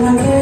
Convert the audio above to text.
사랑해.